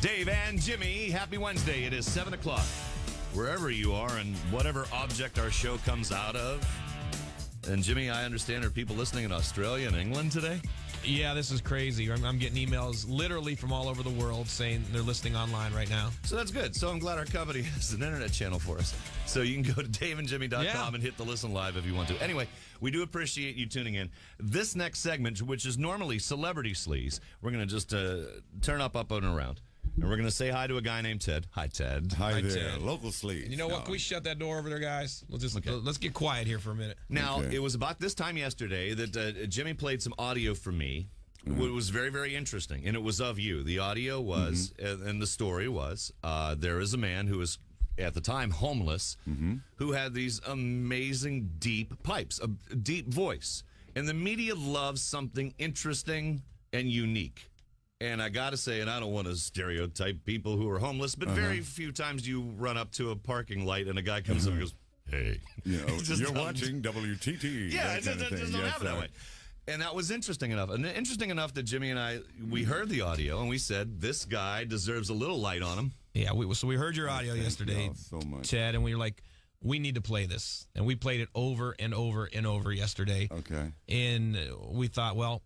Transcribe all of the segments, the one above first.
Dave and Jimmy, happy Wednesday. It is 7 o'clock. Wherever you are and whatever object our show comes out of. And Jimmy, I understand there are people listening in Australia and England today? Yeah, this is crazy. I'm, I'm getting emails literally from all over the world saying they're listening online right now. So that's good. So I'm glad our company has an internet channel for us. So you can go to daveandjimmy.com Yeah. and hit the listen live if you want to. Anyway, we do appreciate you tuning in. This next segment, which is normally celebrity sleaze, we're going to just uh, turn up, up, and around. And we're going to say hi to a guy named Ted. Hi, Ted. Hi, Hi, there, Ted. local sleep. And you know what? Can we shut that door over there, guys? We'll just let's get quiet here for a minute. Now, Okay. it was about this time yesterday that uh, Jimmy played some audio for me. It was very, very interesting, and it was of you. The audio was, and, and the story was, uh, there is a man who was at the time homeless, who had these amazing deep pipes, a deep voice, and the media loves something interesting and unique. And I got to say, and I don't want to stereotype people who are homeless, but very few times you run up to a parking light and a guy comes up and goes, "Hey, you know, just you're watching WTT. yeah, that it, kind it, of it thing. doesn't Yes, happen that sir. way. And that was interesting enough. And interesting enough that Jimmy and I, we heard the audio and we said, this guy deserves a little light on him. Yeah, we so we heard your audio Thank yesterday, so much. Chad, and we were like, we need to play this, and we played it over and over and over yesterday. Okay. and uh, we thought, well,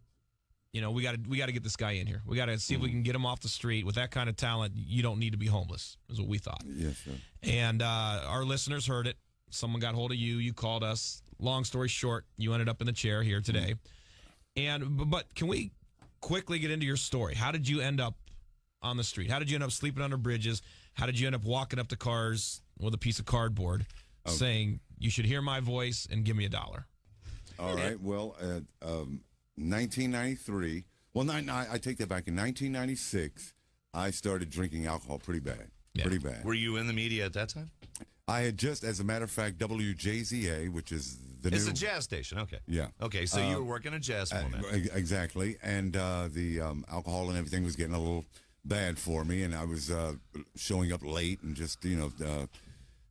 you know, we got to we got to get this guy in here. We got to see if we can get him off the street. With that kind of talent, you don't need to be homeless. Is what we thought. Yes, sir. And uh, our listeners heard it. Someone got hold of you. You called us. Long story short, you ended up in the chair here today. And but can we quickly get into your story? How did you end up on the street? How did you end up sleeping under bridges? How did you end up walking up to cars with a piece of cardboard saying you should hear my voice and give me a dollar? All right. Well, uh, um, 1993. Well, nine, I, I take that back. In 1996, I started drinking alcohol pretty bad. Yeah. Pretty bad. Were you in the media at that time? I had just, as a matter of fact, WJZA, which is the It's new. a jazz station. Okay. Yeah. Okay, so you were working a jazz Uh, format. exactly. And uh, the um, alcohol and everything was getting a little bad for me, and I was uh, showing up late and just, you know, uh,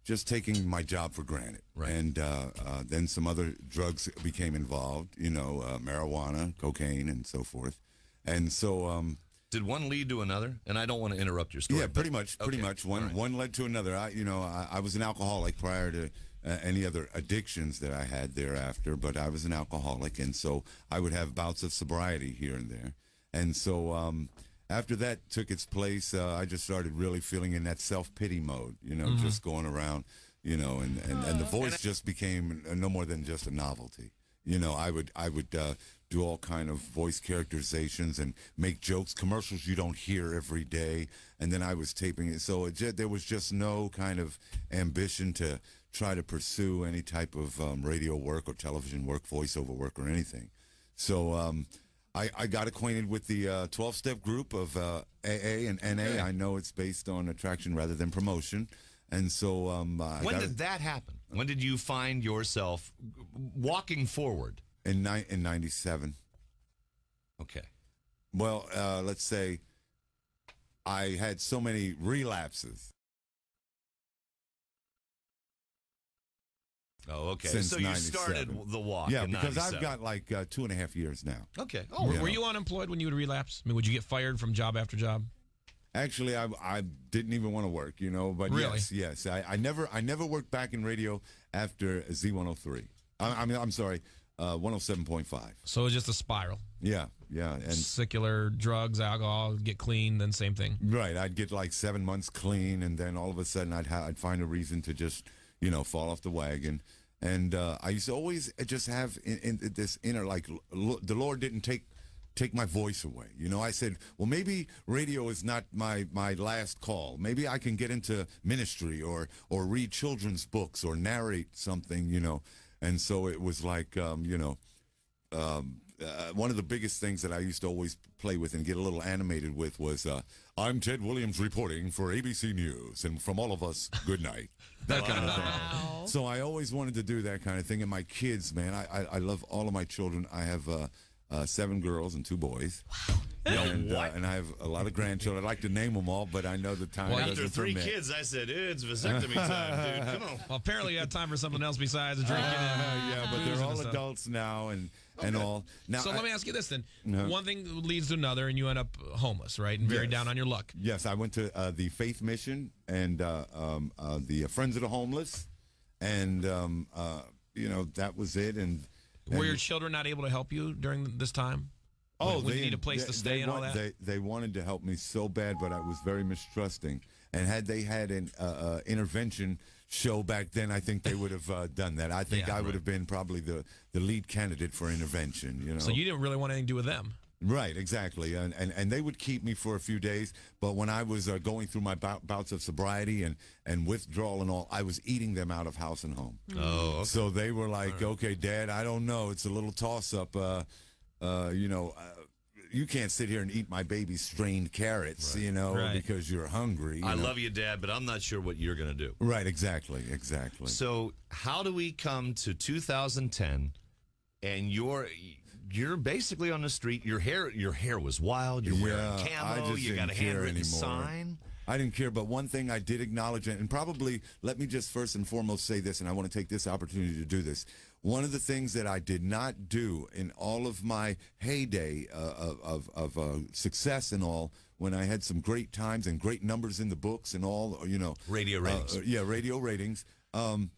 just taking my job for granted. Right. And uh, uh, then some other drugs became involved, you know, uh, marijuana, cocaine, and so forth. And so, um, Did one lead to another? And I don't want to interrupt your story. yeah, pretty much, pretty Okay, much. One right. one led to another. I, you know, I, I was an alcoholic prior to uh, any other addictions that I had thereafter, but I was an alcoholic, and so I would have bouts of sobriety here and there. And so um, after that took its place, uh, I just started really feeling in that self pity mode. You know, just going around, you know, and and, and the voice just became uh, no more than just a novelty. You know, I would I would uh, do all kind of voice characterizations and make jokes, commercials you don't hear every day, and then I was taping it. So it ju- there was just no kind of ambition to try to pursue any type of um, radio work or television work, voiceover work, or anything. So um, I, I got acquainted with the twelve step group of uh, AA and NA. I know it's based on attraction rather than promotion, and so um, When did that happen? When did you find yourself walking forward? in ni- in '97. Okay. Well, uh, let's say I had so many relapses Oh, okay. Since so you 97. started the walk. yeah, because I've got like uh, two and a half years now. Okay. Oh, Oh, were- were you unemployed when you would relapse? I mean, would you get fired from job after job? Actually, I I didn't even want to work, you know. But Really? yes, yes, I, I never I never worked back in radio after Z103. I, I mean, I'm sorry, uh, 107.5. So it was just a spiral. Yeah, yeah, and Secular drugs, alcohol, get clean, then same thing. right, I'd get like seven months clean, and then all of a sudden I'd ha- I'd find a reason to just you know fall off the wagon. And uh, I used to always just have in, in this inner like the Lord didn't take take my voice away. You know, I said, well, maybe radio is not my my last call. Maybe I can get into ministry or or read children's books or narrate something. You know, and so it was like um, you know. Um, uh, one of the biggest things that I used to always play with and get a little animated with was, uh, "I'm Ted Williams reporting for ABC News, and from all of us, good night." That kind of thing. So I always wanted to do that kind of thing. And my kids, man, I I, I love all of my children. I have uh, uh, seven girls and two boys. And, uh, and I have a lot of grandchildren. I'd like to name them all, but I know the time Well, doesn't after three permit. kids, I said, it's vasectomy time, dude. Come on. Well, apparently you have time for something else besides drinking. and Uh, yeah, but they're and all stuff. adults now, and and all. Now, so I- let me ask you this then: No. one thing leads to another, and you end up homeless, right, and very Yes. down on your luck. Yes, I went to uh, the Faith Mission and uh, um, uh, the Friends of the Homeless, and um, uh, you know that was it. And, Were your children not able to help you during this time? Oh, when, when you need a place they- to stay and all that. They they wanted to help me so bad, but I was very mistrusting. And had they had an uh, uh, intervention show back then, I think they would have uh, done that. I think Yeah, I would have been probably the, the lead candidate for intervention. You know, so you didn't really want anything to do with them. Right, exactly, and, and and they would keep me for a few days. But when I was uh, going through my bout, bouts of sobriety and and withdrawal and all, I was eating them out of house and home. Oh, okay. So they were like, "Okay, Dad, I don't know. It's a little toss up. Uh, uh, you know, uh, you can't sit here and eat my baby's strained carrots, you know, Right. because you're hungry." you I know? love you, Dad, but I'm not sure what you're going to do. Right, exactly, exactly. So, how do we come to 2010 and you're you're basically on the street. Your hair your hair was wild. You're wearing Yeah, I camo. You got a handwritten anymore. sign. I didn't care, but one thing I did acknowledge, and probably let me just first and foremost say this, and I want to take this opportunity to do this. One of the things that I did not do in all of my heyday uh, of, of, uh, success and all, when I had some great times and great numbers in the books and all, you know, Radio uh, ratings. uh, yeah, radio ratings. Um,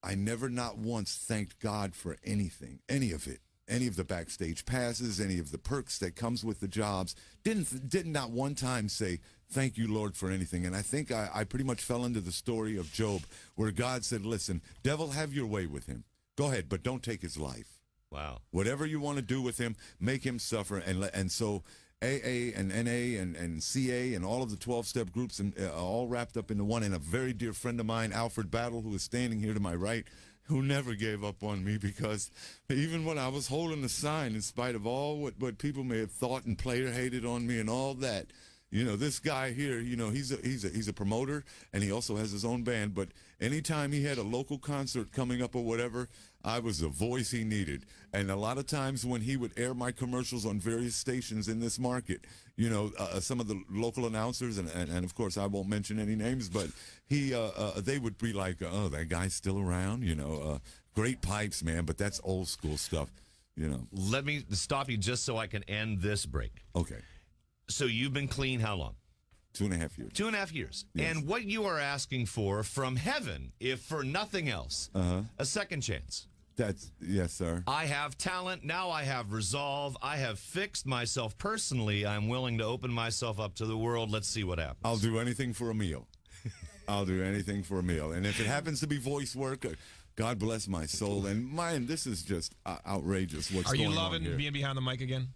I never not once thanked God for anything, any of it, any of the backstage passes, any of the perks that comes with the jobs. Didn't did not not one time say thank you, Lord, for anything. And I think I, I pretty much fell into the story of Job, where God said, "Listen, devil, have your way with him. Go ahead, but don't take his life. Wow. Whatever you want to do with him, make him suffer." And and so. AA and NA and, and CA and all of the 12 step groups and uh, all wrapped up into one. And a very dear friend of mine, Alfred Battle, who is standing here to my right, who never gave up on me because even when I was holding the sign, in spite of all what, what people may have thought and played or hated on me and all that, you know, this guy here, you know, he's a, he's a, he's a promoter and he also has his own band. But anytime he had a local concert coming up or whatever, I was the voice he needed. And a lot of times when he would air my commercials on various stations in this market, you know, uh, some of the local announcers, and, and, and of course I won't mention any names, but he, uh, uh, they would be like, oh, that guy's still around, you know, uh, great pipes, man, but that's old school stuff, you know. Let me stop you just so I can end this break. Okay, So you've been clean how long? two and a half years. Two and a half years. Yes. And what you are asking for from heaven, if for nothing else, Uh-huh. a second chance. That's yes, sir. I have talent. Now I have resolve. I have fixed myself personally. I'm willing to open myself up to the world. Let's see what happens. I'll do anything for a meal. I'll do anything for a meal, and if it happens to be voice work, uh, God bless my soul. And man, this is just uh, outrageous. What's Are you going on loving here. being behind the mic again?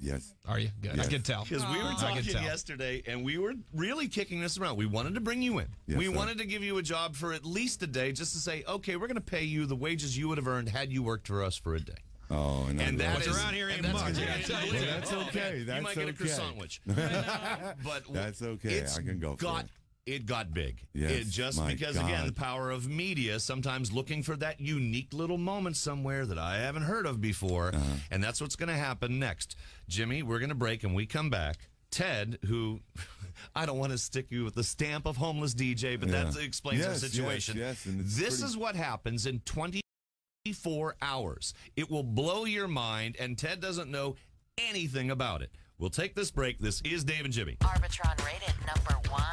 Yes. Are you? Good. I can tell. Because we were talking yesterday and we were really kicking this around. We wanted to bring you in. Yes, we sir. wanted to give you a job for at least a day just to say, okay, we're going to pay you the wages you would have earned had you worked for us for a day. Oh, and, And I that love is it. around here and ain't that's much, good. I gotta tell you Well. That's okay. You That's might get a okay. croissant which. but That's okay. I can go for got, it. It got big. Yes, it just my because again the power of media sometimes looking for that unique little moment somewhere that I haven't heard of before, Uh-huh. and that's what's going to happen next. Jimmy, we're going to break and we come back. Ted, who I don't want to stick you with the stamp of homeless DJ, but that explains our Yes, yes, situation. yes, and it's this pretty- is what happens in 24 hours. It will blow your mind, and Ted doesn't know anything about it. We'll take this break. This is Dave and Jimmy. Arbitron rated number one.